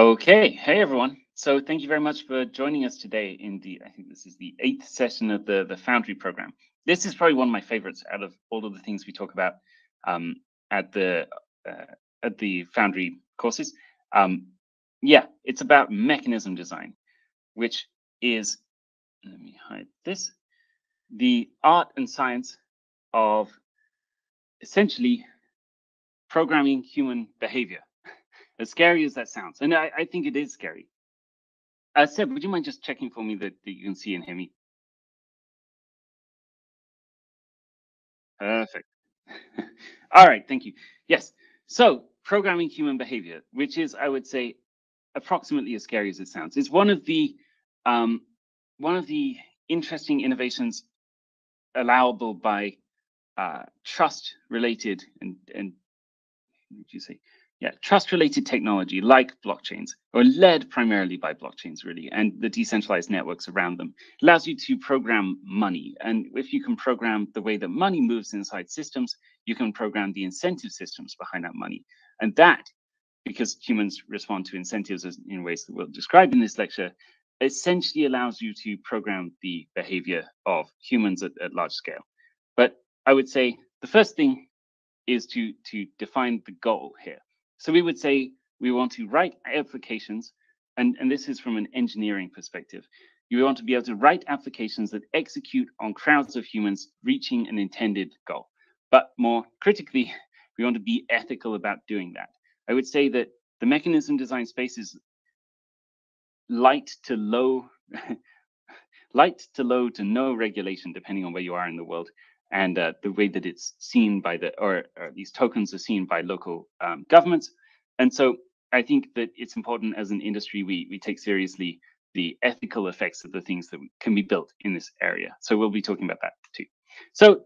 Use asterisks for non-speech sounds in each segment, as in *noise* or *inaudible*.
Okay, hey everyone. So thank you very much for joining us today in the, I think this is the eighth session of the, the Foundry program. This is probably one of my favorites out of all of the things we talk about um, at the uh, at the Foundry courses. Um, yeah, it's about mechanism design, which is, let me hide this, the art and science of essentially programming human behavior. As scary as that sounds, and I, I think it is scary. Uh, Seb, would you mind just checking for me that, that you can see and hear me? Perfect. *laughs* All right, thank you. Yes, so programming human behavior, which is, I would say, approximately as scary as it sounds. It's one of the um, one of the interesting innovations allowable by uh, trust related and and what did you say? Yeah, trust related technology like blockchains, or led primarily by blockchains, really, and the decentralized networks around them, allows you to program money. And if you can program the way that money moves inside systems, you can program the incentive systems behind that money. And that, because humans respond to incentives in ways that we'll describe in this lecture, essentially allows you to program the behavior of humans at, at large scale. But I would say the first thing is to, to define the goal here. So we would say we want to write applications, and, and this is from an engineering perspective. You want to be able to write applications that execute on crowds of humans reaching an intended goal. But more critically, *laughs* we want to be ethical about doing that. I would say that the mechanism design space is light to low, *laughs* light to low to no regulation, depending on where you are in the world, and uh, the way that it's seen by the, or, or these tokens are seen by local um, governments. And so I think that it's important as an industry, we, we take seriously the ethical effects of the things that can be built in this area. So we'll be talking about that too. So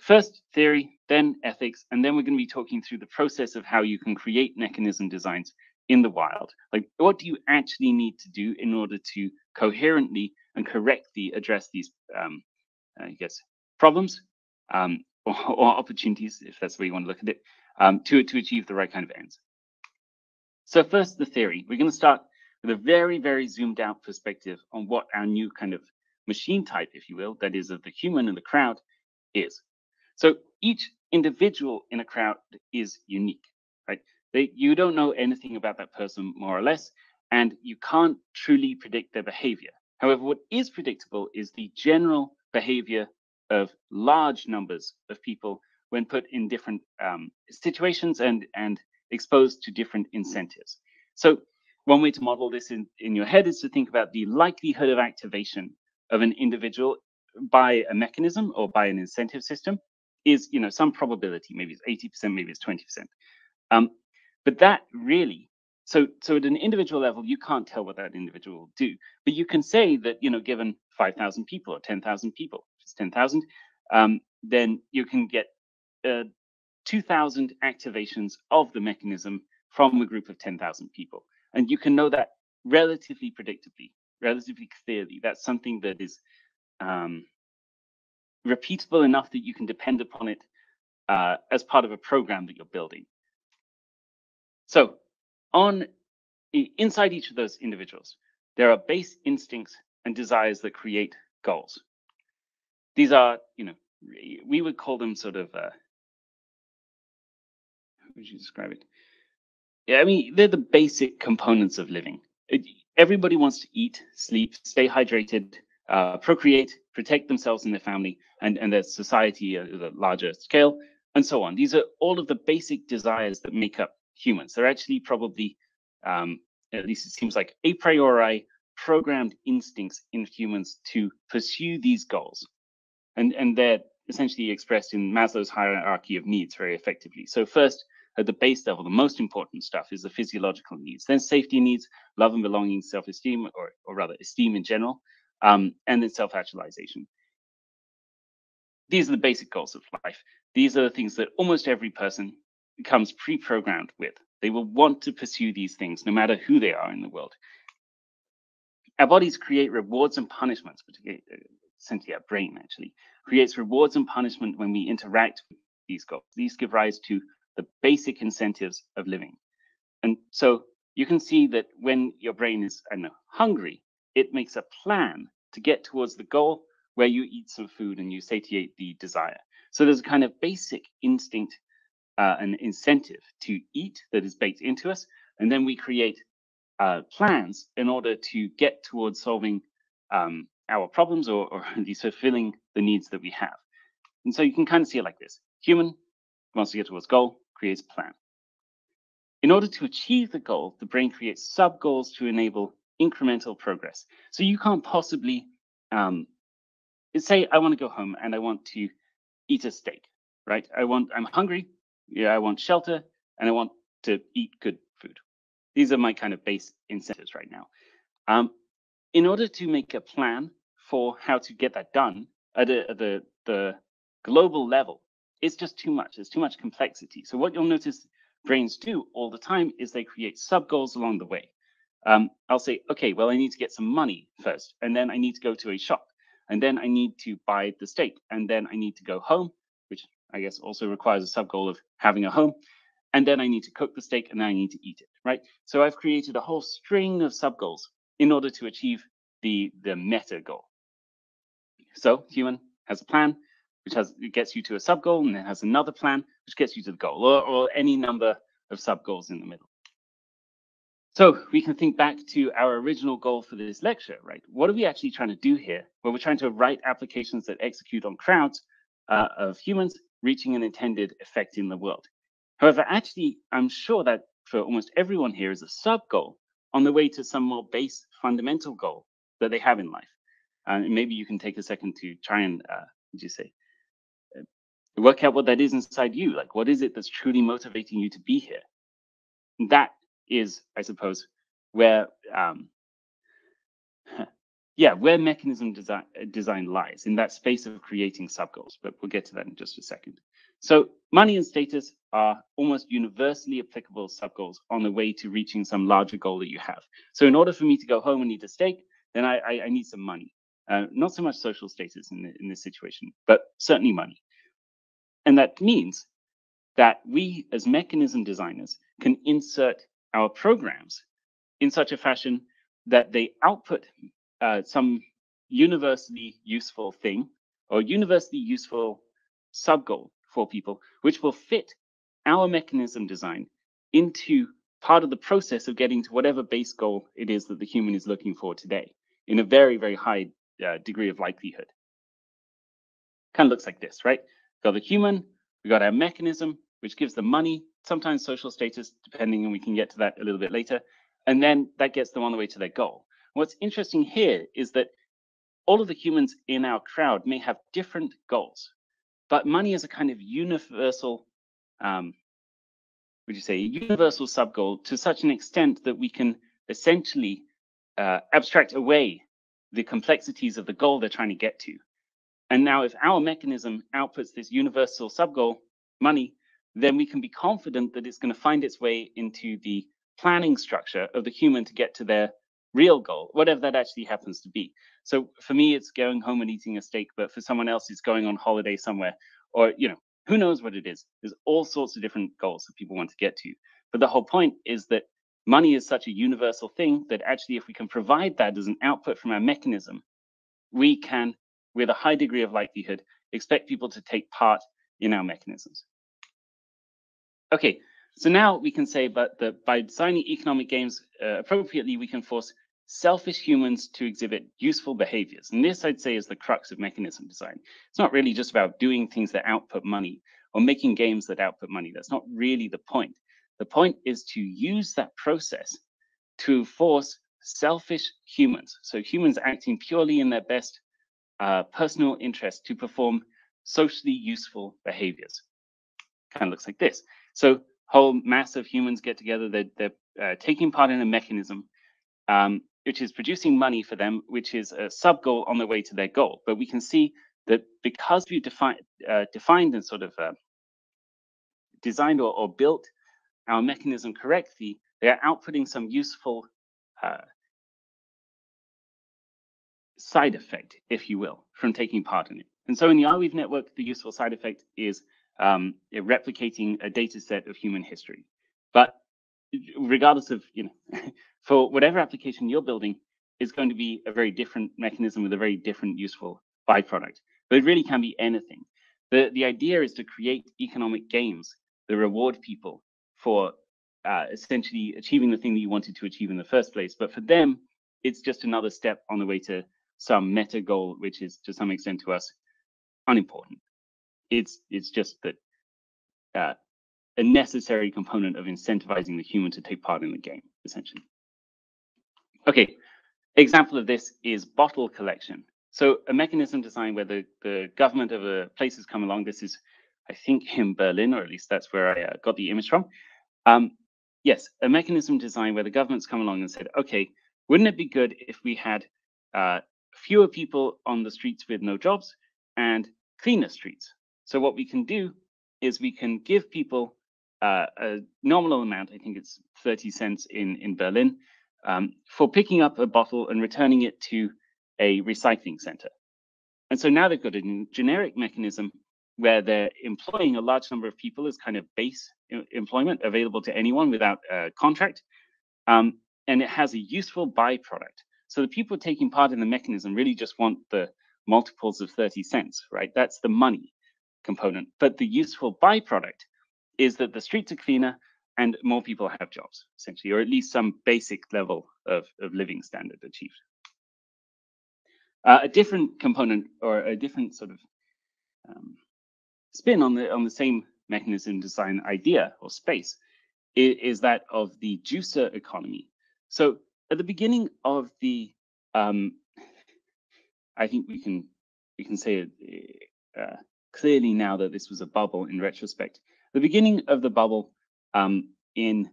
first theory, then ethics, and then we're going to be talking through the process of how you can create mechanism designs in the wild. Like, what do you actually need to do in order to coherently and correctly address these, um, I guess, problems um, *laughs* or, or, opportunities, if that's where you want to look at it, um, to, to achieve the right kind of ends. So first, the theory. We're going to start with a very, very zoomed out perspective on what our new kind of machine type, if you will, that is of the human and the crowd, is. So each individual in a crowd is unique, right? They, you don't know anything about that person more or less, and you can't truly predict their behavior. However, what is predictable is the general behavior of large numbers of people when put in different um, situations and, and exposed to different incentives. So one way to model this in, in your head is to think about the likelihood of activation of an individual by a mechanism or by an incentive system is you know some probability maybe it's 80% maybe it's 20% um, but that really so so at an individual level you can't tell what that individual will do but you can say that you know given 5000 people or 10000 people it's 10000 um, then you can get uh, 2000 activations of the mechanism from a group of 10,000 people and you can know that relatively predictably relatively clearly that's something that is um, repeatable enough that you can depend upon it uh, as part of a program that you're building. So on inside each of those individuals, there are base instincts and desires that create goals. These are, you know, we would call them sort of, uh, how would you describe it? Yeah, I mean, they're the basic components of living. Everybody wants to eat, sleep, stay hydrated, uh, procreate, protect themselves and their family, and, and their society at a larger scale, and so on. These are all of the basic desires that make up humans. They're actually probably, um, at least it seems like, a priori programmed instincts in humans to pursue these goals. And, and they're essentially expressed in Maslow's hierarchy of needs very effectively. So first, at the base level, the most important stuff is the physiological needs. Then safety needs, love and belonging, self-esteem, or, or rather esteem in general, um, and then self-actualization these are the basic goals of life. These are the things that almost every person becomes pre-programmed with. They will want to pursue these things no matter who they are in the world. Our bodies create rewards and punishments, essentially our brain actually creates rewards and punishment when we interact with these goals. These give rise to the basic incentives of living. And so you can see that when your brain is, I know, hungry, it makes a plan to get towards the goal where you eat some food and you satiate the desire. So there's a kind of basic instinct, uh, an incentive to eat that is baked into us. And then we create uh, plans in order to get towards solving um, our problems or, or at least fulfilling the needs that we have. And so you can kind of see it like this. Human wants to get towards goal, creates plan. In order to achieve the goal, the brain creates sub-goals to enable incremental progress. So you can't possibly um, say, I want to go home and I want to eat a steak, right? I want, I'm hungry, yeah, I want shelter, and I want to eat good food. These are my kind of base incentives right now. Um, in order to make a plan for how to get that done at, a, at the, the global level, it's just too much. There's too much complexity. So what you'll notice brains do all the time is they create sub goals along the way. Um, I'll say, okay, well, I need to get some money first, and then I need to go to a shop, and then I need to buy the steak, and then I need to go home, which I guess also requires a sub goal of having a home, and then I need to cook the steak, and then I need to eat it, right? So I've created a whole string of sub goals in order to achieve the the meta goal. So human has a plan, which has gets you to a sub goal, and then has another plan which gets you to the goal, or, or any number of sub goals in the middle. So we can think back to our original goal for this lecture, right? What are we actually trying to do here? Well, we're trying to write applications that execute on crowds uh, of humans reaching an intended effect in the world. However, actually, I'm sure that for almost everyone here is a sub goal on the way to some more base fundamental goal that they have in life. Uh, and maybe you can take a second to try and, uh, you say, uh, work out what that is inside you. Like, what is it that's truly motivating you to be here? That is, I suppose, where, um, *laughs* yeah, where mechanism design, design lies in that space of creating subgoals. But we'll get to that in just a second. So money and status are almost universally applicable subgoals on the way to reaching some larger goal that you have. So in order for me to go home and eat a steak, then I, I, I need some money. Uh, not so much social status in, the, in this situation, but certainly money. And that means that we as mechanism designers can insert our programs in such a fashion that they output uh, some universally useful thing or universally useful sub goal for people, which will fit our mechanism design into part of the process of getting to whatever base goal it is that the human is looking for today in a very, very high uh, degree of likelihood. Kind of looks like this, right? Got the human, we got our mechanism, which gives them money, sometimes social status, depending, and we can get to that a little bit later. And then that gets them on the way to their goal. What's interesting here is that all of the humans in our crowd may have different goals, but money is a kind of universal, um, would you say, universal sub goal to such an extent that we can essentially uh, abstract away the complexities of the goal they're trying to get to. And now, if our mechanism outputs this universal sub goal, money, then we can be confident that it's going to find its way into the planning structure of the human to get to their real goal, whatever that actually happens to be. So for me, it's going home and eating a steak, but for someone else, it's going on holiday somewhere, or you know, who knows what it is. There's all sorts of different goals that people want to get to. But the whole point is that money is such a universal thing that actually, if we can provide that as an output from our mechanism, we can, with a high degree of likelihood, expect people to take part in our mechanisms. Okay, so now we can say but that by designing economic games uh, appropriately, we can force selfish humans to exhibit useful behaviors. And this, I'd say, is the crux of mechanism design. It's not really just about doing things that output money or making games that output money. That's not really the point. The point is to use that process to force selfish humans, so humans acting purely in their best uh, personal interest to perform socially useful behaviors. Kind of looks like this. So whole mass of humans get together, they're, they're uh, taking part in a mechanism um, which is producing money for them, which is a sub goal on the way to their goal. But we can see that because we've defined, uh, defined and sort of uh, designed or, or, built our mechanism correctly, they are outputting some useful uh, side effect, if you will, from taking part in it. And so in the Arweave network, the useful side effect is um, replicating a data set of human history. But regardless of you know, *laughs* for whatever application you're building, is going to be a very different mechanism with a very different useful byproduct. But it really can be anything. The the idea is to create economic games that reward people for uh, essentially achieving the thing that you wanted to achieve in the first place. But for them, it's just another step on the way to some meta goal, which is to some extent to us unimportant. It's it's just that uh, a necessary component of incentivizing the human to take part in the game, essentially. Okay, example of this is bottle collection. So a mechanism designed where the, the government of a place has come along. This is, I think, in Berlin, or at least that's where I uh, got the image from. Um, yes, a mechanism designed where the government's come along and said, okay, wouldn't it be good if we had uh, fewer people on the streets with no jobs and cleaner streets? So what we can do is we can give people uh, a nominal amount, I think it's 30 cents in, in Berlin, um, for picking up a bottle and returning it to a recycling center. And so now they've got a generic mechanism where they're employing a large number of people as kind of base employment available to anyone without a contract. Um, and it has a useful byproduct. So the people taking part in the mechanism really just want the multiples of 30 cents, right? That's the money component. But the useful byproduct is that the streets are cleaner and more people have jobs, essentially, or at least some basic level of, of living standard achieved. Uh, a different component or a different sort of um, spin on the on the same mechanism design idea or space is, that of the juicer economy. So at the beginning of the, um, I think we can we can say it uh, clearly now that this was a bubble in retrospect. The beginning of the bubble um, in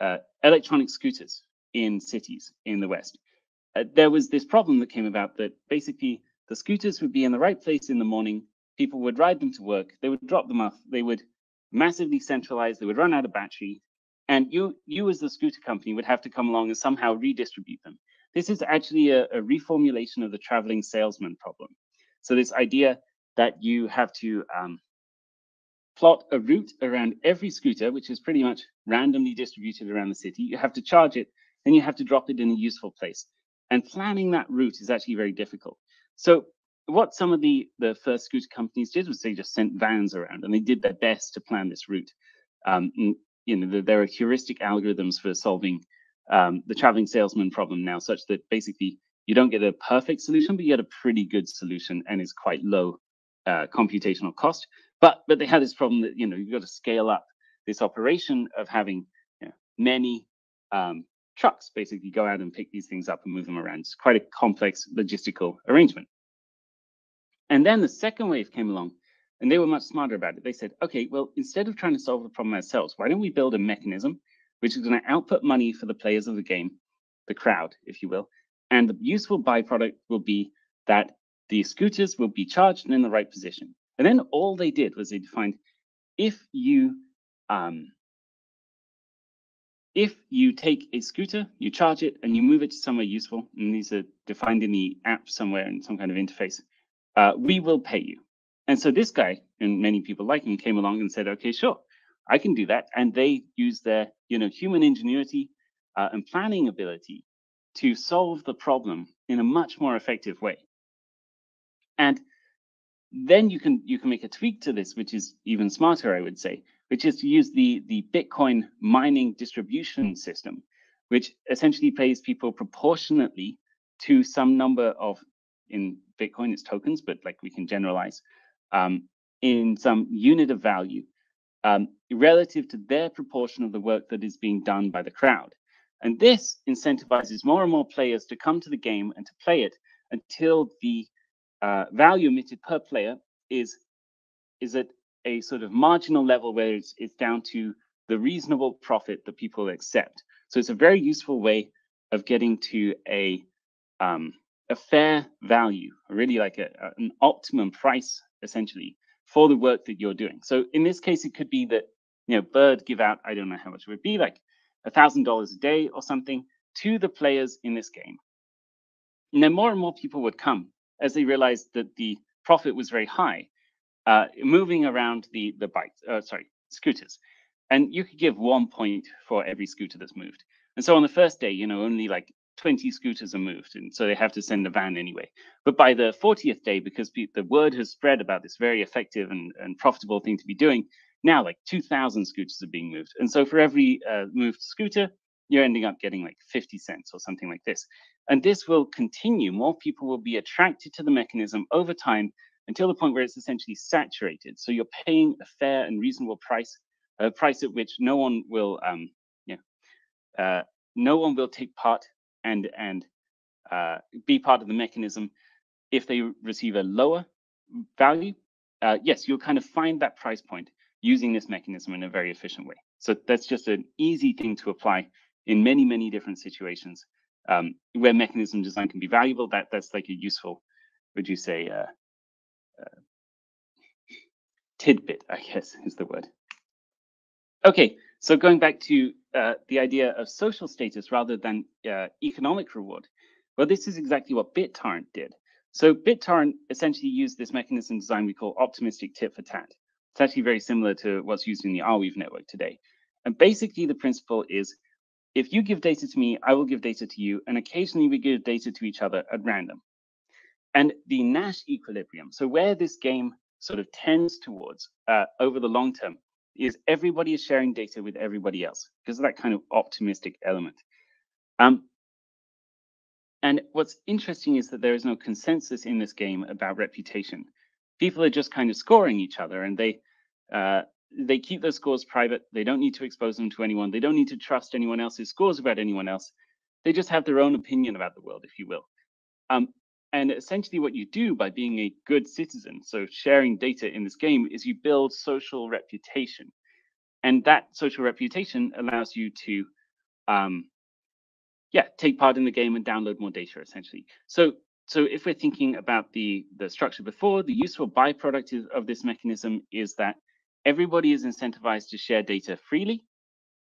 uh, electronic scooters in cities in the West. Uh, there was this problem that came about that basically the scooters would be in the right place in the morning people would ride them to work, they would drop them off, they would massively centralize, they would run out of battery, and you, you as the scooter company would have to come along and somehow redistribute them. This is actually a, a reformulation of the traveling salesman problem. So this idea that you have to um, plot a route around every scooter, which is pretty much randomly distributed around the city. You have to charge it, then you have to drop it in a useful place. And planning that route is actually very difficult. So what some of the the first scooter companies did was they just sent vans around and they did their best to plan this route. Um, and, you know, there are heuristic algorithms for solving um, the traveling salesman problem now, such that basically you don't get a perfect solution, but you get a pretty good solution and it's quite low uh, computational cost. But but they had this problem that you know you've got to scale up this operation of having you know, many um, trucks basically go out and pick these things up and move them around. It's quite a complex logistical arrangement. And then the second wave came along and they were much smarter about it. They said, okay, well, instead of trying to solve the problem ourselves, why don't we build a mechanism which is going to output money for the players of the game, the crowd, if you will. And the useful byproduct will be that the scooters will be charged and in the right position. And then all they did was they defined if you um, if you take a scooter, you charge it, and you move it to somewhere useful, and these are defined in the app somewhere in some kind of interface, uh, we will pay you. And so this guy and many people like him came along and said, okay, sure, I can do that. And they use their, you know, human ingenuity uh, and planning ability to solve the problem in a much more effective way. And then you can you can make a tweak to this, which is even smarter, I would say, which is to use the the Bitcoin mining distribution system, which essentially pays people proportionately to some number of in Bitcoin, it's tokens, but like we can generalize um, in some unit of value um, relative to their proportion of the work that is being done by the crowd. And this incentivizes more and more players to come to the game and to play it until the uh, value emitted per player is is at a sort of marginal level where it's, it's down to the reasonable profit that people accept. So it's a very useful way of getting to a um, a fair value, really like a, a, an optimum price, essentially, for the work that you're doing. So in this case, it could be that you know Bird give out I don't know how much it would be like a thousand dollars a day or something to the players in this game. And then more and more people would come as they realized that the profit was very high, uh, moving around the the bikes, uh, sorry, scooters. And you could give one point for every scooter that's moved. And so on the first day, you know, only like 20 scooters are moved. And so they have to send a van anyway. But by the 40th day, because the word has spread about this very effective and, and profitable thing to be doing, now like 2,000 scooters are being moved. And so for every uh, moved scooter, you're ending up getting like 50 cents or something like this. And this will continue. More people will be attracted to the mechanism over time until the point where it's essentially saturated. So you're paying a fair and reasonable price, a price at which no one will, um, uh, no one will take part and and uh, be part of the mechanism if they receive a lower value. Uh, yes, you'll kind of find that price point using this mechanism in a very efficient way. So that's just an easy thing to apply in many, many different situations um, where mechanism design can be valuable. That that's like a useful, would you say, uh, uh, tidbit? I guess is the word. Okay, so going back to uh, the idea of social status rather than uh, economic reward, well, this is exactly what BitTorrent did. So BitTorrent essentially used this mechanism design we call optimistic tit for tat. It's actually very similar to what's used in the Arweave network today. And basically the principle is if you give data to me, I will give data to you, and occasionally we give data to each other at random. And the Nash equilibrium, so where this game sort of tends towards uh, over the long term, is everybody is sharing data with everybody else because of that kind of optimistic element. Um, and what's interesting is that there is no consensus in this game about reputation. People are just kind of scoring each other, and they uh, they keep those scores private. They don't need to expose them to anyone. They don't need to trust anyone else's scores about anyone else. They just have their own opinion about the world, if you will. Um, and essentially, what you do by being a good citizen, so sharing data in this game, is you build social reputation. And that social reputation allows you to, um, yeah, take part in the game and download more data, essentially. So, so if we're thinking about the, the structure before, the useful byproduct of this mechanism is that everybody is incentivized to share data freely,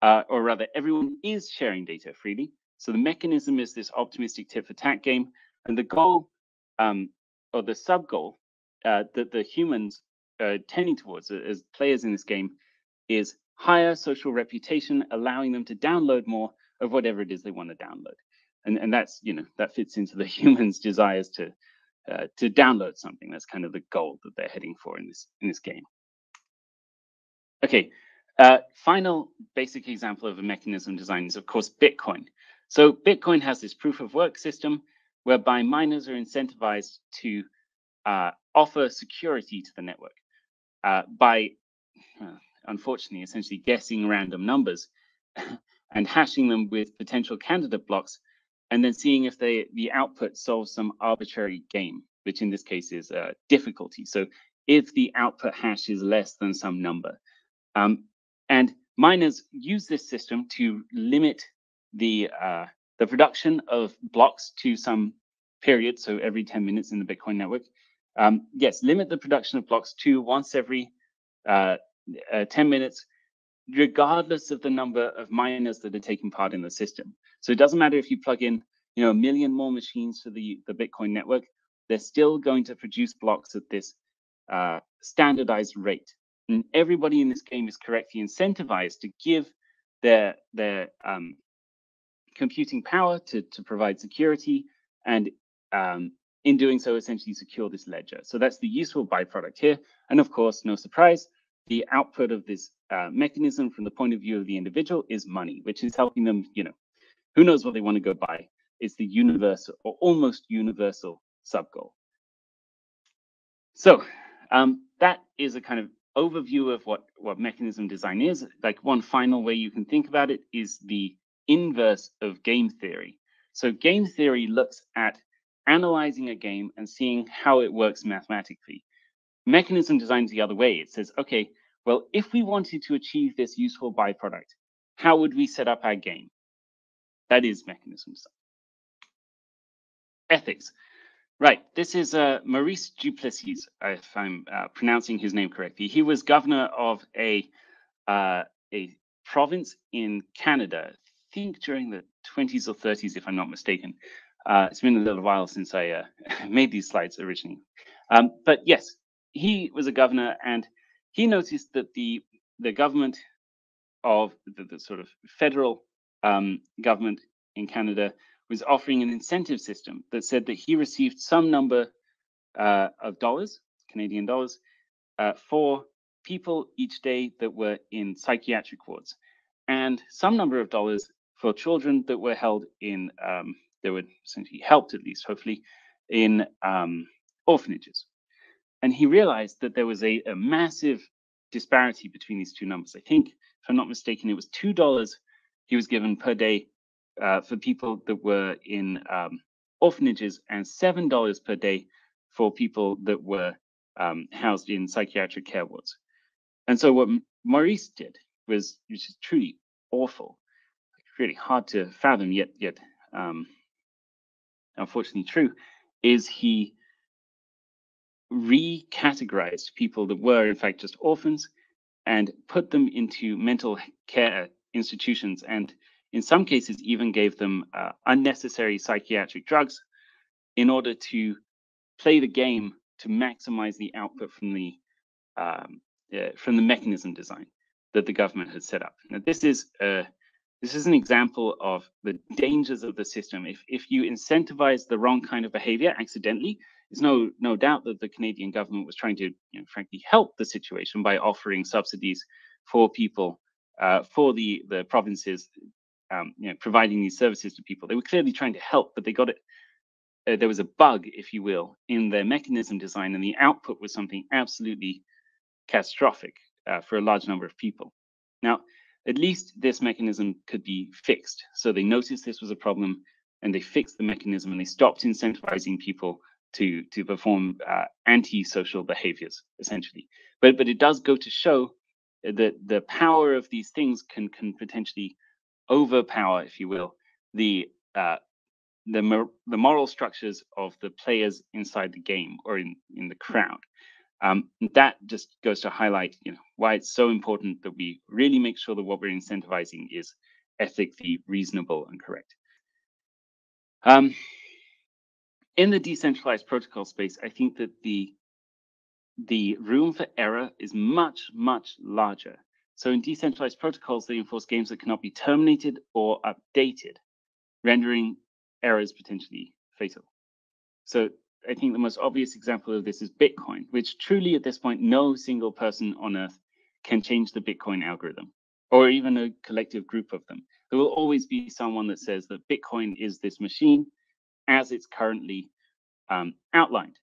uh, or rather, everyone is sharing data freely. So the mechanism is this optimistic tit for tat game and the goal, um, or the sub goal, uh, that the humans are tending towards as players in this game is higher social reputation, allowing them to download more of whatever it is they want to download. And, and that's, you know, that fits into the *laughs* humans' desires to uh, to download something. That's kind of the goal that they're heading for in this in this game. Okay, uh, final basic example of a mechanism design is, of course, Bitcoin. So Bitcoin has this proof of work system whereby miners are incentivized to uh, offer security to the network uh, by, uh, unfortunately, essentially guessing random numbers *laughs* and hashing them with potential candidate blocks, and then seeing if they the output solves some arbitrary game, which in this case is uh, difficulty. So if the output hash is less than some number. Um, and miners use this system to limit the uh, the production of blocks to some period, so every 10 minutes in the Bitcoin network. Um, yes, limit the production of blocks to once every uh, uh, 10 minutes, regardless of the number of miners that are taking part in the system. So it doesn't matter if you plug in, you know, a million more machines to the, the Bitcoin network, they're still going to produce blocks at this uh, standardized rate. And everybody in this game is correctly incentivized to give their their um, computing power to, to provide security and um, in doing so essentially secure this ledger. So that's the useful byproduct here. And of course, no surprise, the output of this uh, mechanism from the point of view of the individual is money, which is helping them, you know, who knows what they want to go buy. It's the universal or almost universal sub goal. So um, that is a kind of overview of what, what mechanism design is. Like one final way you can think about it is the inverse of game theory. So game theory looks at analyzing a game and seeing how it works mathematically. Mechanism designs the other way. It says, okay, well, if we wanted to achieve this useful byproduct, how would we set up our game? That is mechanism design. Ethics. Right, this is uh, Maurice Duplessis, if I'm uh, pronouncing his name correctly. He was governor of a, uh, a province in Canada, think during the 20s or 30s, if I'm not mistaken. Uh, it's been a little while since I uh, *laughs* made these slides originally. Um, but yes, he was a governor and he noticed that the, the government of the, the sort of federal um, government in Canada was offering an incentive system that said that he received some number uh, of dollars, Canadian dollars, uh, for people each day that were in psychiatric wards, and some number of dollars for children that were held in, um, that were essentially helped at least, hopefully, in um, orphanages. And he realized that there was a, a massive disparity between these two numbers. I think, if I'm not mistaken, it was $2 he was given per day uh, for people that were in um, orphanages and $7 per day for people that were um, housed in psychiatric care wards. And so what Maurice did was, which is truly awful, really hard to fathom, yet yet um, unfortunately true, is he recategorized people that were in fact just orphans and put them into mental care institutions and in some cases even gave them uh, unnecessary psychiatric drugs in order to play the game to maximize the output from the um, uh, from the mechanism design that the government had set up. Now, this is uh, this is an example of the dangers of the system. If if you incentivize the wrong kind of behavior accidentally, there's no no doubt that the Canadian government was trying to, you know, frankly, help the situation by offering subsidies for people, uh, for the the provinces, um, you know, providing these services to people. They were clearly trying to help, but they got it. Uh, there was a bug, if you will, in their mechanism design, and the output was something absolutely catastrophic uh, for a large number of people. Now, at least this mechanism could be fixed. So they noticed this was a problem and they fixed the mechanism and they stopped incentivizing people to to perform uh, anti-social behaviors essentially. But but it does go to show that the power of these things can can potentially overpower, if you will, the uh, the the moral structures of the players inside the game or in in the crowd. Um, that just goes to highlight, you know, why it's so important that we really make sure that what we're incentivizing is ethically reasonable and correct. Um, in the decentralized protocol space, I think that the the room for error is much, much larger. So in decentralized protocols, they enforce games that cannot be terminated or updated, rendering errors potentially fatal. So I think the most obvious example of this is Bitcoin, which truly at this point, no single person on earth can change the Bitcoin algorithm or even a collective group of them. There will always be someone that says that Bitcoin is this machine as it's currently um, outlined.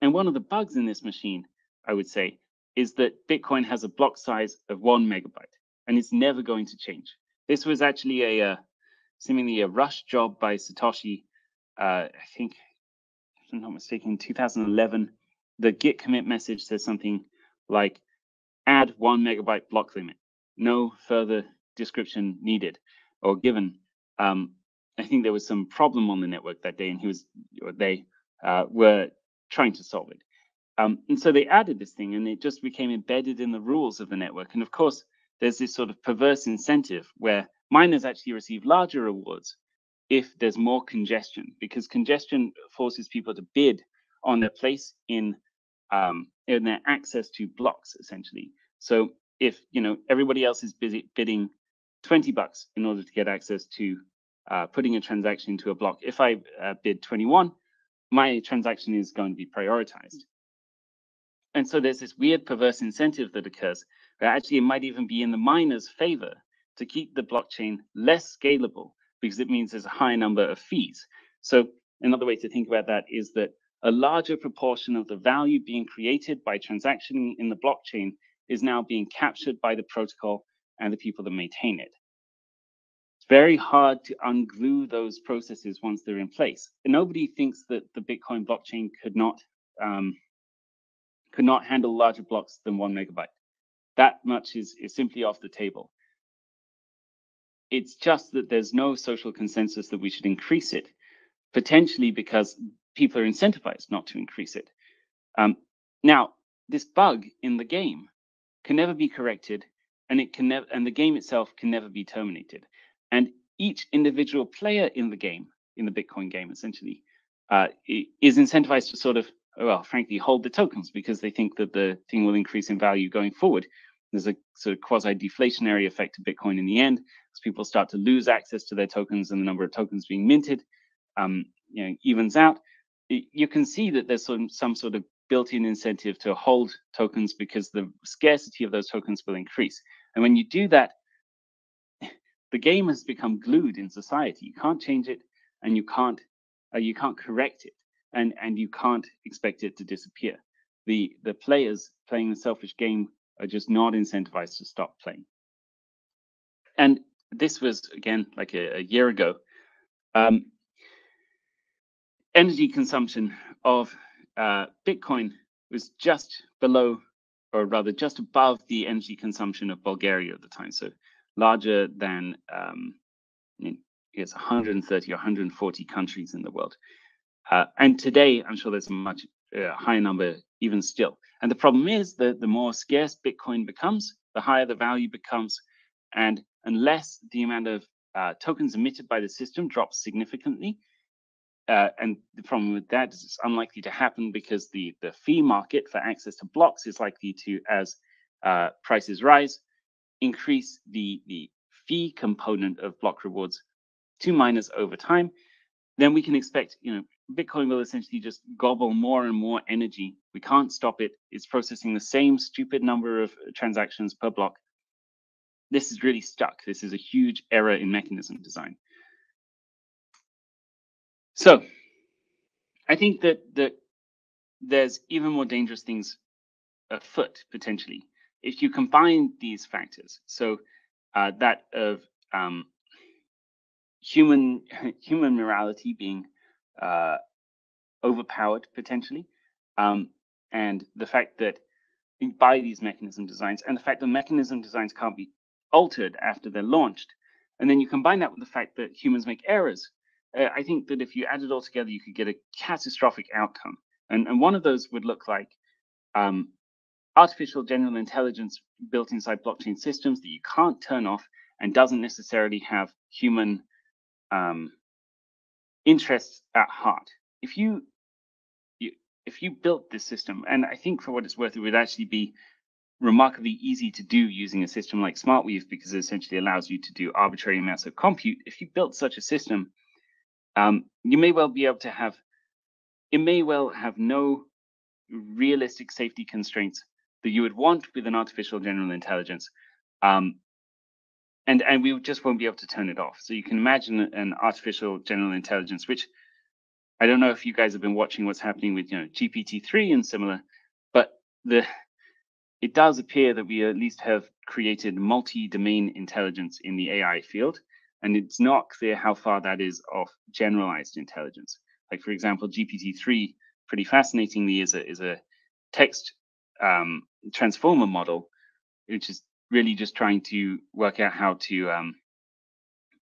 And one of the bugs in this machine, I would say, is that Bitcoin has a block size of one megabyte and it's never going to change. This was actually a uh, seemingly a rush job by Satoshi, uh, I think I'm not mistaken, 2011, the git commit message says something like add one megabyte block limit, no further description needed or given. Um, I think there was some problem on the network that day, and he was or they uh, were trying to solve it. Um, and so they added this thing, and it just became embedded in the rules of the network. And of course, there's this sort of perverse incentive where miners actually receive larger rewards if there's more congestion, because congestion forces people to bid on their place in um, in their access to blocks, essentially. So if you know everybody else is busy bidding 20 bucks in order to get access to uh, putting a transaction into a block, if I uh, bid 21, my transaction is going to be prioritized. And so there's this weird perverse incentive that occurs where actually it might even be in the miner's favor to keep the blockchain less scalable because it means there's a high number of fees. So another way to think about that is that a larger proportion of the value being created by transactioning in the blockchain is now being captured by the protocol and the people that maintain it. It's very hard to unglue those processes once they're in place. And nobody thinks that the Bitcoin blockchain could not um, could not handle larger blocks than one megabyte. That much is, is simply off the table. It's just that there's no social consensus that we should increase it, potentially because people are incentivized not to increase it. Um, now, this bug in the game can never be corrected, and it can never, and the game itself can never be terminated. And each individual player in the game, in the Bitcoin game, essentially, uh, is incentivized to sort of, well, frankly, hold the tokens because they think that the thing will increase in value going forward. There's a sort of quasi-deflationary effect to Bitcoin in the end, as people start to lose access to their tokens and the number of tokens being minted, um, you know, evens out. You can see that there's some, some sort of built-in incentive to hold tokens because the scarcity of those tokens will increase. And when you do that, *sighs* the game has become glued in society. You can't change it, and you can't uh, you can't correct it, and and you can't expect it to disappear. The the players playing the selfish game are just not incentivized to stop playing. And this was again like a, a year ago. Um, energy consumption of uh, Bitcoin was just below, or rather just above the energy consumption of Bulgaria at the time. So larger than um, it's 130 or 140 countries in the world. Uh, and today, I'm sure there's a much uh, higher number even still. And the problem is that the more scarce Bitcoin becomes, the higher the value becomes. And unless the amount of uh, tokens emitted by the system drops significantly, uh, and the problem with that is it's unlikely to happen because the, the fee market for access to blocks is likely to, as uh, prices rise, increase the, the fee component of block rewards to miners over time, then we can expect, you know, Bitcoin will essentially just gobble more and more energy. We can't stop it. It's processing the same stupid number of transactions per block. This is really stuck. This is a huge error in mechanism design. So I think that that there's even more dangerous things afoot potentially if you combine these factors. So uh, that of um, human *laughs* human morality being uh, overpowered potentially, um, and the fact that by these mechanism designs, and the fact that mechanism designs can't be altered after they're launched, and then you combine that with the fact that humans make errors. Uh, I think that if you add it all together, you could get a catastrophic outcome, and and one of those would look like um, artificial general intelligence built inside blockchain systems that you can't turn off and doesn't necessarily have human um, interests at heart. If you, you if you built this system, and I think for what it's worth, it would actually be remarkably easy to do using a system like SmartWeave because it essentially allows you to do arbitrary amounts of compute. If you built such a system, um, you may well be able to have, it may well have no realistic safety constraints that you would want with an artificial general intelligence. Um, and and we just won't be able to turn it off. So you can imagine an artificial general intelligence, which I don't know if you guys have been watching what's happening with you know GPT-3 and similar, but the it does appear that we at least have created multi-domain intelligence in the AI field, and it's not clear how far that is of generalized intelligence. Like for example, GPT-3, pretty fascinatingly, is a is a text um, transformer model, which is really just trying to work out how to, um,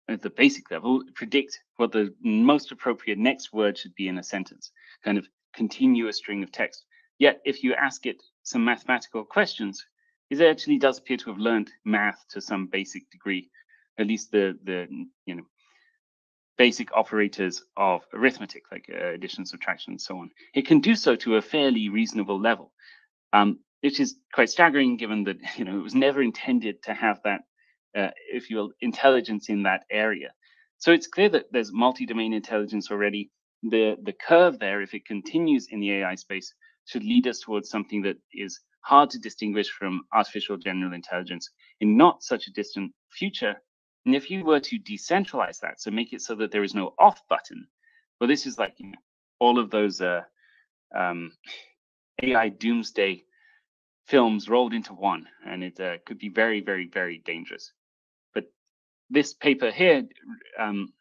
at the basic level, predict what the most appropriate next word should be in a sentence, kind of continuous string of text. Yet, if you ask it some mathematical questions, it actually does appear to have learned math to some basic degree, at least the the you know basic operators of arithmetic, like uh, addition, subtraction, and so on. It can do so to a fairly reasonable level. Um, which is quite staggering given that *laughs* you know it was never intended to have that, uh, if you will, intelligence in that area. So it's clear that there's multi-domain intelligence already. The the curve there, if it continues in the AI space, should lead us towards something that is hard to distinguish from artificial general intelligence in not such a distant future. And if you were to decentralize that, so make it so that there is no off button, well, this is like you know, all of those uh, um, AI doomsday films rolled into one, and it uh, could be very, very, very dangerous. But this paper here um,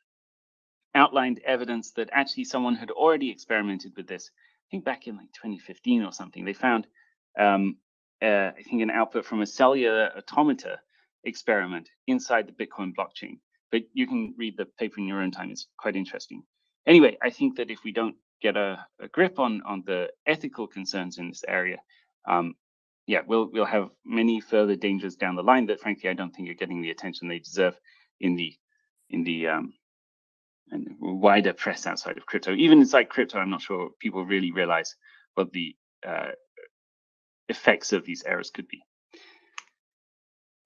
outlined evidence that actually someone had already experimented with this. I think back in like 2015 or something, they found um, uh, I think an output from a cellular automata experiment inside the Bitcoin blockchain. But you can read the paper in your own time; it's quite interesting. Anyway, I think that if we don't get a, a grip on on the ethical concerns in this area, um, yeah, we'll we'll have many further dangers down the line that frankly I don't think are getting the attention they deserve in the in the um, and wider press outside of crypto. Even inside crypto, I'm not sure people really realize what the uh, effects of these errors could be.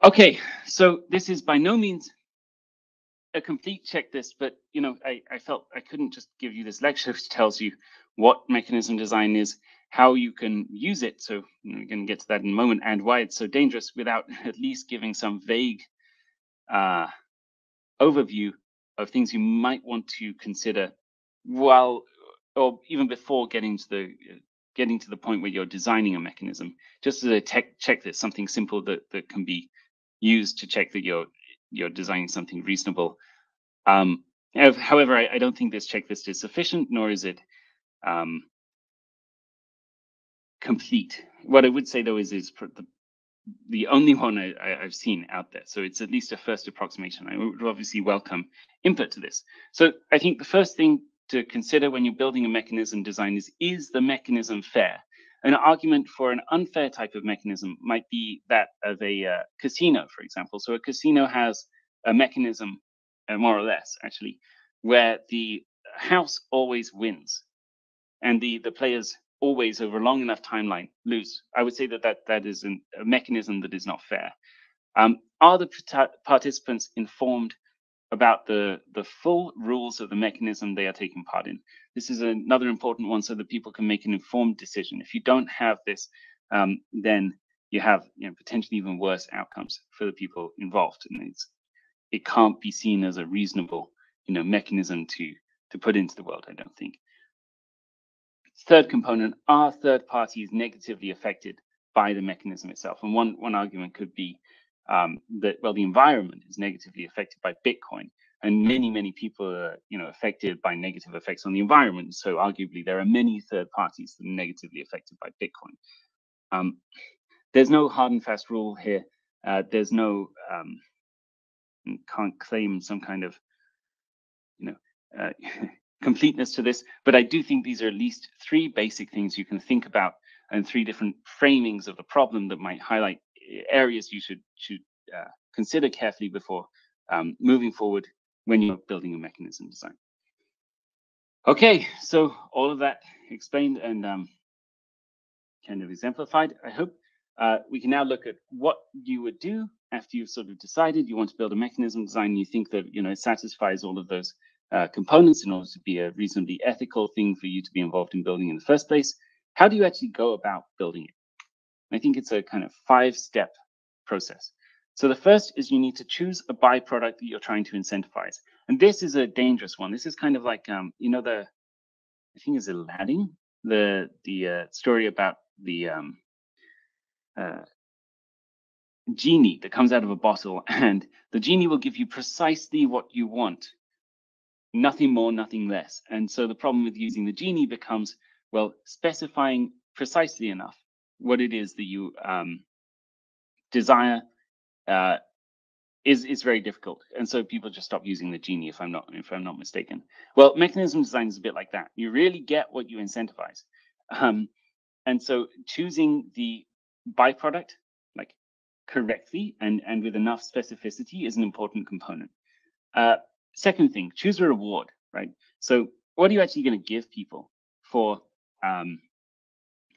Okay, so this is by no means a complete checklist, but you know, I, I felt I couldn't just give you this lecture which tells you what mechanism design is, how you can use it. So we're going to get to that in a moment, and why it's so dangerous without *laughs* at least giving some vague uh, overview of things you might want to consider while or even before getting to the getting to the point where you're designing a mechanism. Just as a tech checklist, something simple that that can be used to check that you're you're designing something reasonable. Um, however, I, I, don't think this checklist is sufficient, nor is it um, complete. What I would say though is is the the only one I, have seen out there. So it's at least a first approximation. I would obviously welcome input to this. So I think the first thing to consider when you're building a mechanism design is, is the mechanism fair? An argument for an unfair type of mechanism might be that of a uh, casino, for example. So a casino has a mechanism, uh, more or less, actually, where the house always wins and the, the players always, over a long enough timeline, lose. I would say that that, that is an, a mechanism that is not fair. Um, are the participants informed about the, the full rules of the mechanism they are taking part in. This is another important one so that people can make an informed decision. If you don't have this, um, then you have you know, potentially even worse outcomes for the people involved. And it can't be seen as a reasonable you know, mechanism to, to put into the world, I don't think. Third component, are third parties negatively affected by the mechanism itself? And one, one argument could be um, that well the environment is negatively affected by Bitcoin, and many many people are you know affected by negative effects on the environment. So arguably there are many third parties that are negatively affected by Bitcoin. Um, there's no hard and fast rule here. Uh, there's no um, can't claim some kind of you know uh, *laughs* completeness to this, but I do think these are at least three basic things you can think about and three different framings of the problem that might highlight areas you should should uh, consider carefully before um, moving forward when you're building a mechanism design. Okay, so all of that explained and um, kind of exemplified, I hope. Uh, we can now look at what you would do after you've sort of decided you want to build a mechanism design. You think that you know it satisfies all of those uh, components in order to be a reasonably ethical thing for you to be involved in building in the first place. How do you actually go about building it? I think it's a kind of five step process. So the first is you need to choose a byproduct that you're trying to incentivize. And this is a dangerous one. This is kind of like, um, you know, the, I think is Aladdin, the, the uh, story about the um, uh, genie that comes out of a bottle *laughs* and the genie will give you precisely what you want, nothing more, nothing less. And so the problem with using the genie becomes, well, specifying precisely enough what it is that you um, desire uh, is is very difficult, and so people just stop using the genie. If I'm not if I'm not mistaken. Well, mechanism design is a bit like that. You really get what you incentivize, um, and so choosing the byproduct like correctly and and with enough specificity is an important component. Uh, second thing, choose a reward. Right. So what are you actually going to give people for um,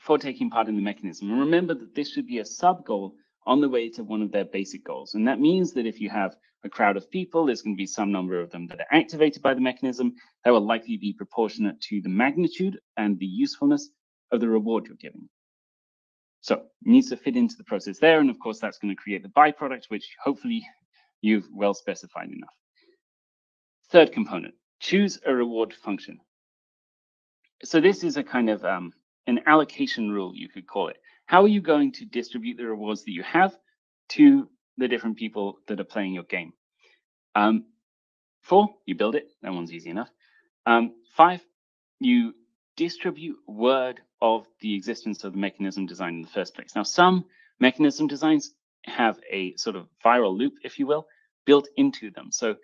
for taking part in the mechanism. And remember that this should be a sub goal on the way to one of their basic goals. And that means that if you have a crowd of people, there's going to be some number of them that are activated by the mechanism that will likely be proportionate to the magnitude and the usefulness of the reward you're giving. So it needs to fit into the process there. And of course, that's going to create the byproduct, which hopefully you've well specified enough. Third component, choose a reward function. So this is a kind of um, an allocation rule, you could call it. How are you going to distribute the rewards that you have to the different people that are playing your game? Um, four, you build it. That one's easy enough. Um, five, you distribute word of the existence of the mechanism design in the first place. Now, some mechanism designs have a sort of viral loop, if you will, built into them. So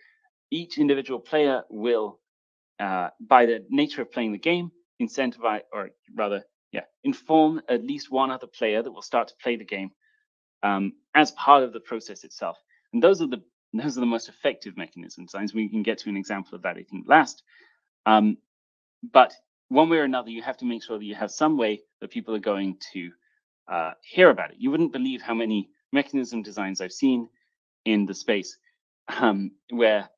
each individual player will, uh, by the nature of playing the game, incentivize, or rather, yeah, inform at least one other player that will start to play the game um, as part of the process itself. And those are the those are the most effective mechanisms. And we can get to an example of that, I think, last. Um, but one way or another, you have to make sure that you have some way that people are going to uh, hear about it. You wouldn't believe how many mechanism designs I've seen in the space, um, where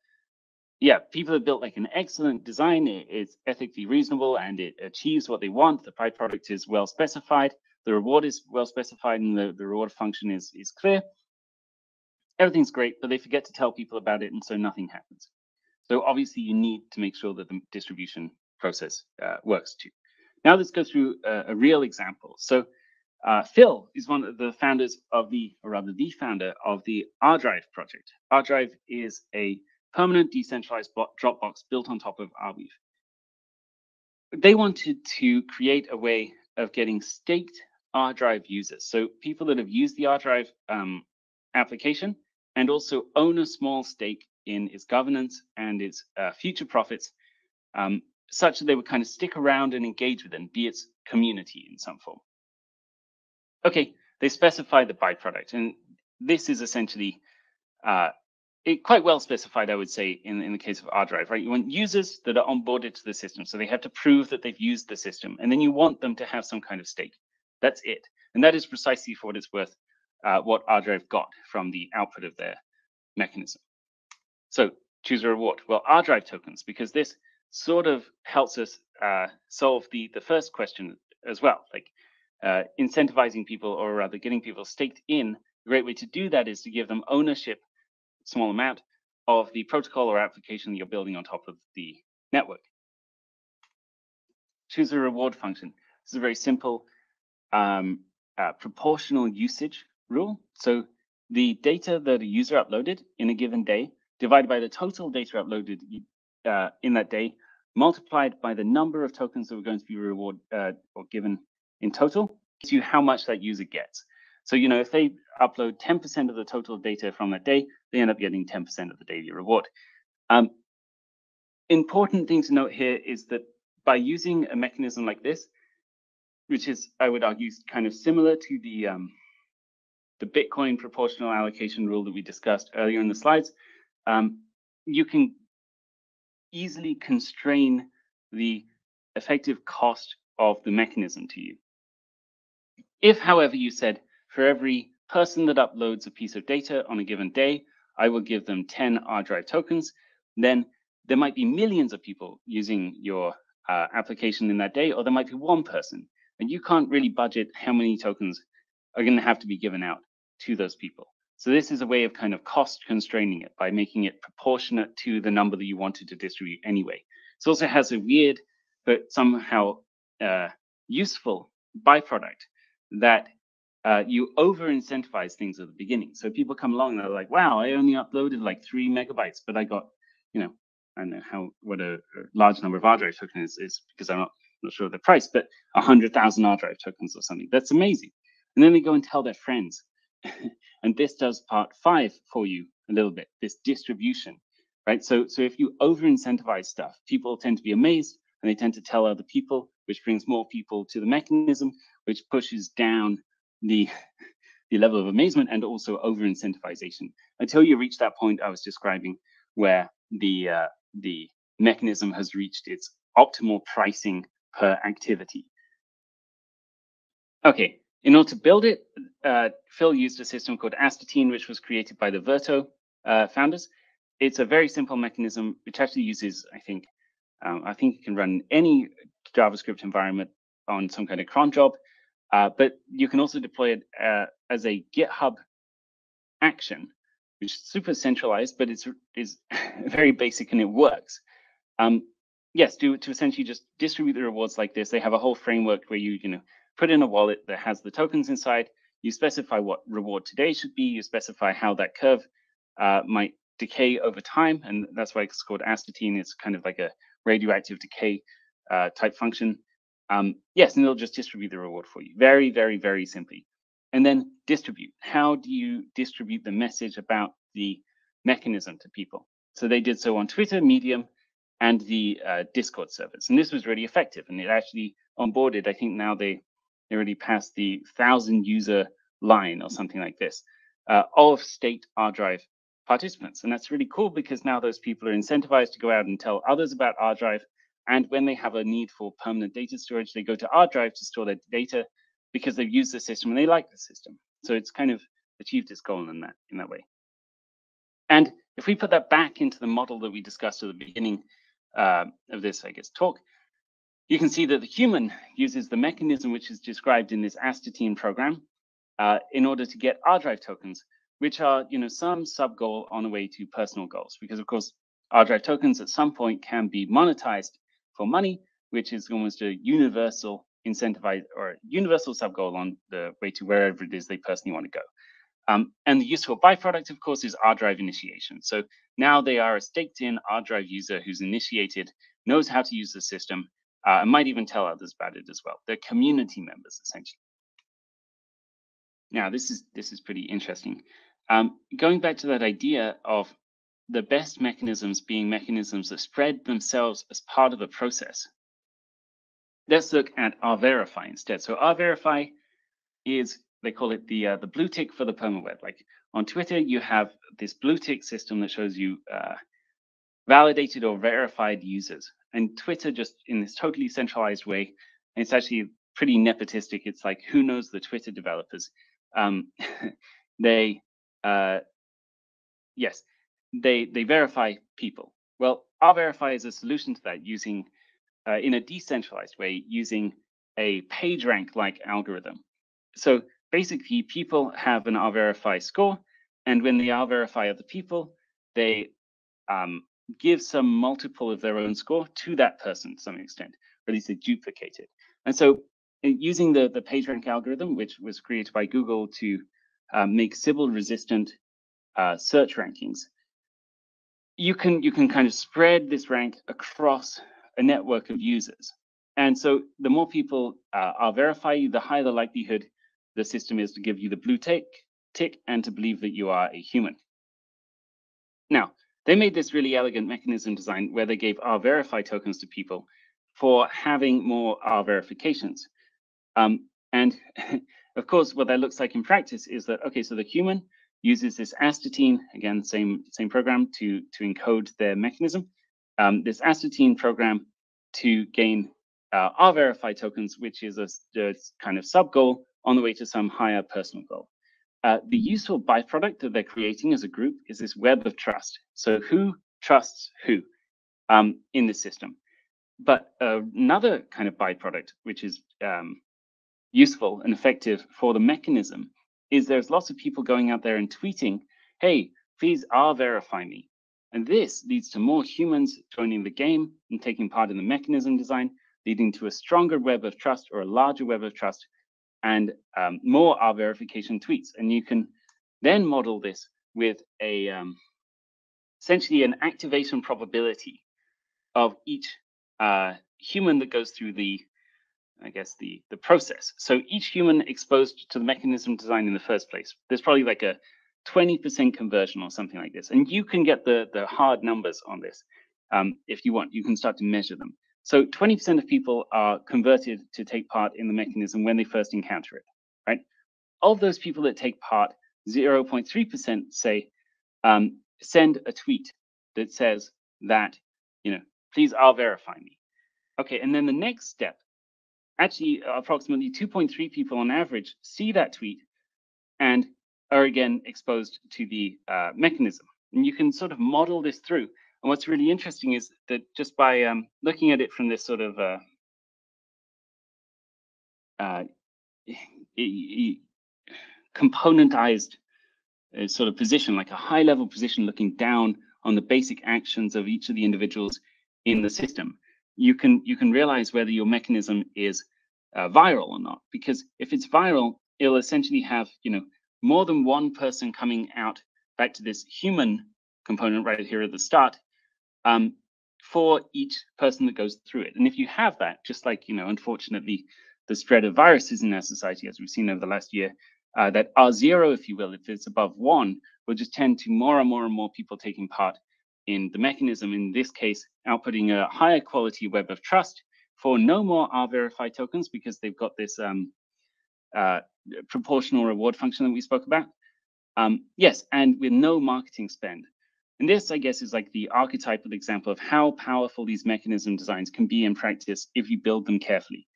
yeah, people have built like an excellent design. it's ethically reasonable and it achieves what they want. The byproduct is well specified. The reward is well specified and the, the reward function is, is clear. Everything's great, but they forget to tell people about it. And so nothing happens. So obviously you need to make sure that the distribution process uh, works too. Now let's go through a, a real example. So uh, Phil is one of the founders of the, or rather the founder of the Ardrive project. Ardrive is a permanent decentralized Dropbox built on top of Arweave. They wanted to create a way of getting staked Ardrive users. So people that have used the Ardrive um, application and also own a small stake in its governance and its uh, future profits, um, such that they would kind of stick around and engage with it, be its community in some form. Okay, they specify the byproduct, and this is essentially uh, it quite well specified, I would say, in, in the case of Ardrive, right? You want users that are onboarded to the system. So they have to prove that they've used the system. And then you want them to have some kind of stake. That's it. And that is precisely for what it's worth, uh, what Ardrive got from the output of their mechanism. So choose a reward. Well, Ardrive tokens, because this sort of helps us uh, solve the, the first question as well, like uh, incentivizing people or rather getting people staked in. A great way to do that is to give them ownership small amount of the protocol or application you're building on top of the network. Choose a reward function. This is a very simple um, uh, proportional usage rule. So the data that a user uploaded in a given day divided by the total data uploaded uh, in that day multiplied by the number of tokens that were going to be reward uh, or given in total gives you how much that user gets. So, you know, if they upload 10% of the total data from that day, they end up getting 10% of the daily reward. Um, important thing to note here is that by using a mechanism like this, which is, I would argue, kind of similar to the um, the Bitcoin proportional allocation rule that we discussed earlier in the slides, um, you can easily constrain the effective cost of the mechanism to you. If, however, you said, for every person that uploads a piece of data on a given day, I will give them 10 Ardrive tokens. Then there might be millions of people using your uh, application in that day, or there might be one person. And you can't really budget how many tokens are going to have to be given out to those people. So this is a way of kind of cost constraining it by making it proportionate to the number that you wanted to distribute anyway. It also has a weird but somehow uh, useful byproduct that uh, you over incentivize things at the beginning. So people come along and they're like, wow, I only uploaded like three megabytes, but I got, you know, I don't know how what a, a large number of Ardrive tokens is, is because I'm not, not sure of the price, but 100,000 Ardrive tokens or something. That's amazing. And then they go and tell their friends. *laughs* and this does part five for you a little bit, this distribution, right? So, so if you over incentivize stuff, people tend to be amazed and they tend to tell other people, which brings more people to the mechanism, which pushes down the the level of amazement and also over incentivization until you reach that point I was describing where the uh, the mechanism has reached its optimal pricing per activity. Okay, in order to build it, uh, Phil used a system called Astatine, which was created by the Verto uh, founders. It's a very simple mechanism, which actually uses, I think, um, I think you can run any JavaScript environment on some kind of cron job. Uh, but you can also deploy it uh, as a GitHub action, which is super centralized, but it's is *laughs* very basic and it works. Um, yes, to, to essentially just distribute the rewards like this. They have a whole framework where you, you know, put in a wallet that has the tokens inside. You specify what reward today should be. You specify how that curve uh, might decay over time, and that's why it's called astatine. It's kind of like a radioactive decay uh, type function. Um, yes, and it'll just distribute the reward for you. Very, very, very simply. And then distribute. How do you distribute the message about the mechanism to people? So they did so on Twitter, Medium, and the uh, Discord servers. And this was really effective. And it actually onboarded, I think now they, they already passed the thousand user line or something like this uh, of state Ardrive participants. And that's really cool because now those people are incentivized to go out and tell others about Ardrive and when they have a need for permanent data storage, they go to Ardrive to store their data because they've used the system and they like the system. So it's kind of achieved its goal in that in that way. And if we put that back into the model that we discussed at the beginning uh, of this, I guess, talk, you can see that the human uses the mechanism which is described in this astatine program uh, in order to get Ardrive tokens, which are, you know, some sub-goal on the way to personal goals. Because of course, Ardrive tokens at some point can be monetized for money, which is almost a universal incentivized or universal sub-goal on the way to wherever it is they personally want to go. Um, and the useful byproduct, of course, is Ardrive initiation. So now they are a staked in Ardrive user who's initiated, knows how to use the system, uh, and might even tell others about it as well. They're community members, essentially. Now, this is this is pretty interesting. Um, going back to that idea of the best mechanisms being mechanisms that spread themselves as part of a process. Let's look at ArVerify instead. So ArVerify is they call it the uh, the blue tick for the permaweb. Like on Twitter, you have this blue tick system that shows you uh, validated or verified users, and Twitter just in this totally centralized way. it's actually pretty nepotistic. It's like who knows the Twitter developers? Um, *laughs* they uh, yes, they they verify people. Well, ArVerify is a solution to that using uh, in a decentralized way using a PageRank like algorithm. So basically people have an ArVerify score, and when they ArVerify other people, they um, give some multiple of their own score to that person to some extent, or at least they duplicate it. And so using the, the PageRank algorithm, which was created by Google to uh, make Sybil-resistant uh, search rankings, you can you can kind of spread this rank across a network of users. And so the more people uh, ArVerify you, the higher the likelihood the system is to give you the blue tick, tick and to believe that you are a human. Now, they made this really elegant mechanism design where they gave ArVerify tokens to people for having more R verifications. Um, and *laughs* of course, what that looks like in practice is that, okay, so the human uses this astatine, again, same, same program to, to encode their mechanism. Um, this astatine program to gain uh, ArVerify tokens, which is a, a kind of sub-goal on the way to some higher personal goal. Uh, the useful byproduct that they're creating as a group is this web of trust. So who trusts who um, in the system? But uh, another kind of byproduct, which is um, useful and effective for the mechanism, is there's lots of people going out there and tweeting, hey, please R-verify me. And this leads to more humans joining the game and taking part in the mechanism design, leading to a stronger web of trust or a larger web of trust and um, more R-verification tweets. And you can then model this with a um, essentially an activation probability of each uh, human that goes through the, I guess, the, the process. So each human exposed to the mechanism design in the first place, there's probably like a 20% conversion or something like this. And you can get the, the hard numbers on this um, if you want. You can start to measure them. So 20% of people are converted to take part in the mechanism when they first encounter it, right? Of those people that take part, 0.3% say, um, send a tweet that says that, you know, please ArVerify me. Okay, and then the next step, actually approximately 2.3 people on average see that tweet and are again exposed to the uh, mechanism. And you can sort of model this through. And what's really interesting is that just by um, looking at it from this sort of uh, uh, componentized uh, sort of position, like a high level position looking down on the basic actions of each of the individuals in the system, you can you can realize whether your mechanism is uh, viral or not. Because if it's viral, it'll essentially have you know more than one person coming out back to this human component right here at the start um, for each person that goes through it. And if you have that, just like, you know, unfortunately, the spread of viruses in our society, as we've seen over the last year, uh, that R0, if you will, if it's above one, will just tend to more and more and more people taking part in the mechanism, in this case, outputting a higher quality web of trust for no more ArVerify tokens because they've got this um, uh, proportional reward function that we spoke about. Um, yes, and with no marketing spend. And this, I guess, is like the archetypal example of how powerful these mechanism designs can be in practice if you build them carefully.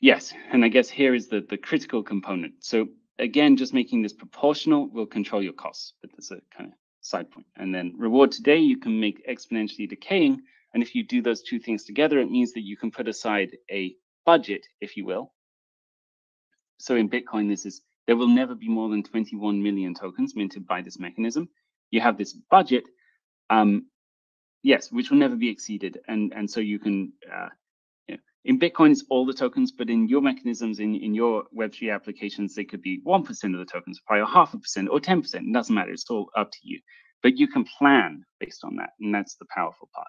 yes, and I guess here is the, the critical component. So again, just making this proportional will control your costs, but that's a kind of side point. And then reward today, you can make exponentially decaying. And if you do those two things together, it means that you can put aside a budget, if you will. So in Bitcoin, this is there will never be more than 21 million tokens minted by this mechanism. You have this budget, um, yes, which will never be exceeded. And, and so you can, uh, in Bitcoin, it's all the tokens, but in your mechanisms, in, in your Web3 applications, they could be 1% of the tokens, probably half a percent or 10%. It doesn't matter. It's all up to you. But you can plan based on that. And that's the powerful part.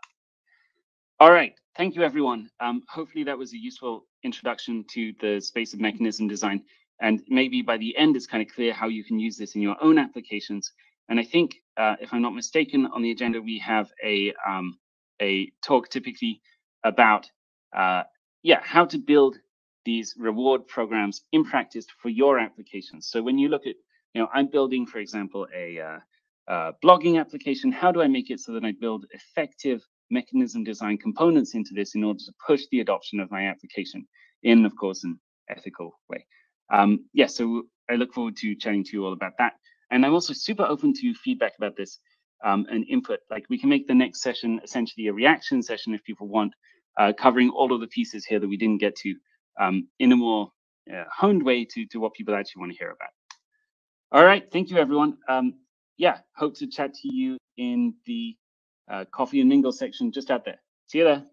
All right. Thank you, everyone. Um, hopefully that was a useful introduction to the space of mechanism design. And maybe by the end, it's kind of clear how you can use this in your own applications. And I think, uh, if I'm not mistaken, on the agenda, we have a, um, a talk typically about, uh, yeah, how to build these reward programs in practice for your applications. So when you look at, you know, I'm building, for example, a uh, uh, blogging application. How do I make it so that I build effective mechanism design components into this in order to push the adoption of my application in, of course, an ethical way? Um, yeah, so I look forward to chatting to you all about that. And I'm also super open to feedback about this um, and input. Like we can make the next session essentially a reaction session if people want, uh, covering all of the pieces here that we didn't get to um, in a more uh, honed way to, to what people actually want to hear about. All right, thank you, everyone. Um, yeah, hope to chat to you in the uh, coffee and mingle section just out there. See you there.